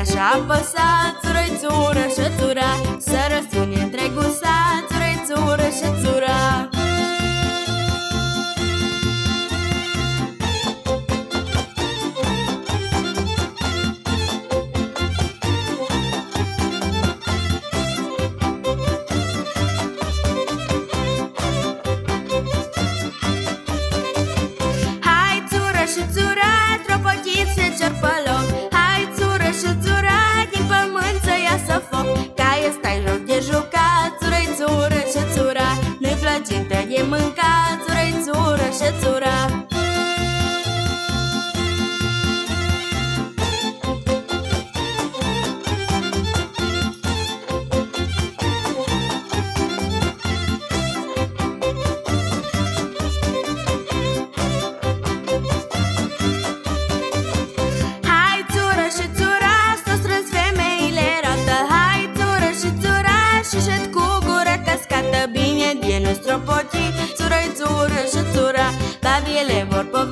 N-aș apăsa țurățură și țura Să răsune întregul sat țurățură și țura. Hai, țură și țura, tropotițe, cerpări nadie le borbo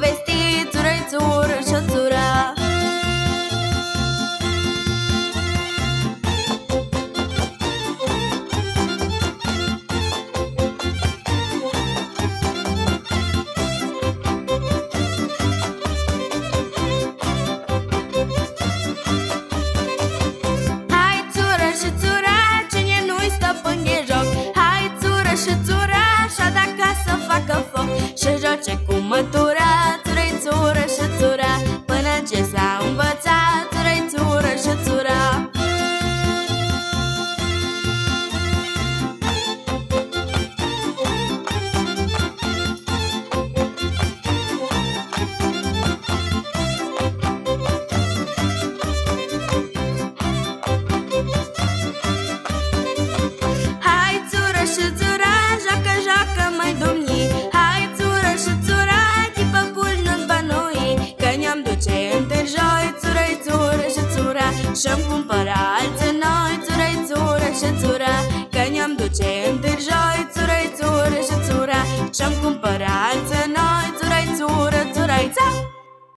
și-am cumpăra Alții noi, țurei, țure și țura Că ne-am duce în târjoi, țurei, țure și țura Și-mi cumpăra alții